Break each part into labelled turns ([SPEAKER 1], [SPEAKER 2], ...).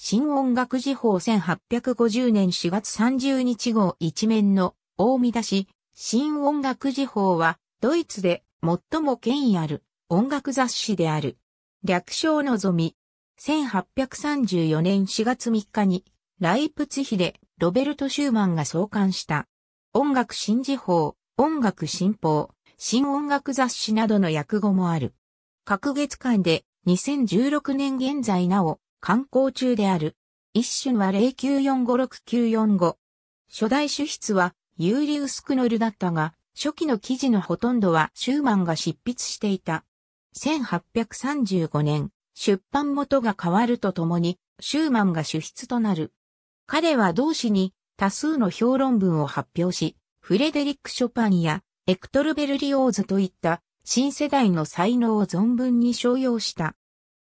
[SPEAKER 1] 新音楽時報1850年4月30日号一面の大見出し、新音楽時報はドイツで最も権威ある音楽雑誌である。略称のぞみ。1834年4月3日にライプツヒでロベルト・シューマンが創刊した音楽新時報、音楽新報、新音楽雑誌などの訳語もある。各月間で2016年現在なお刊行中である。一瞬は09456945。初代主筆はユーリウスクノルだったが、初期の記事のほとんどはシューマンが執筆していた。1835年、出版元が変わるとともに、シューマンが主筆となる。彼は同誌に多数の評論文を発表し、フレデリック・ショパンやエクトル・ベルリオーズといった新世代の才能を存分に商用した。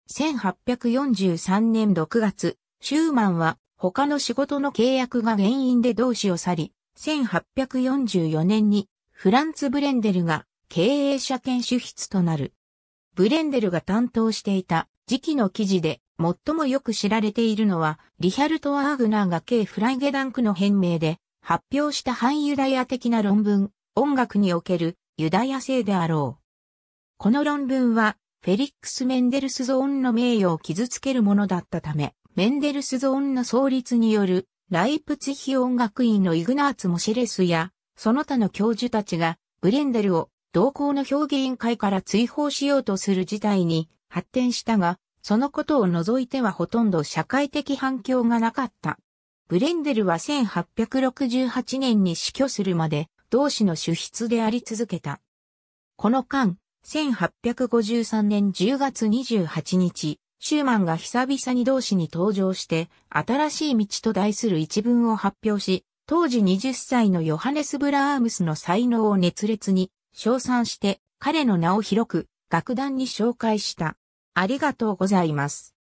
[SPEAKER 1] 1843年6月、シューマンは他の仕事の契約が原因で同志を去り、1844年にフランツ・ブレンデルが経営者兼主筆となる。ブレンデルが担当していた時期の記事で最もよく知られているのは、リヒャルト・アーグナーが K フライゲダンクの変名で発表した反ユダヤ的な論文、音楽におけるユダヤ性であろう。この論文は、フェリックス・メンデルスゾーンの名誉を傷つけるものだったため、メンデルスゾーンの創立によるライプツヒ音楽院のイグナーツ・モシェレスや、その他の教授たちが、ブレンデルを同校の評議員会から追放しようとする事態に発展したが、そのことを除いてはほとんど社会的反響がなかった。ブレンデルは1868年に死去するまで同志の主筆であり続けた。この間、1853年10月28日、シューマンが久々に同志に登場して、新しい道と題する一文を発表し、当時20歳のヨハネス・ブラームスの才能を熱烈に称賛して、彼の名を広く楽団に紹介した。ありがとうございます。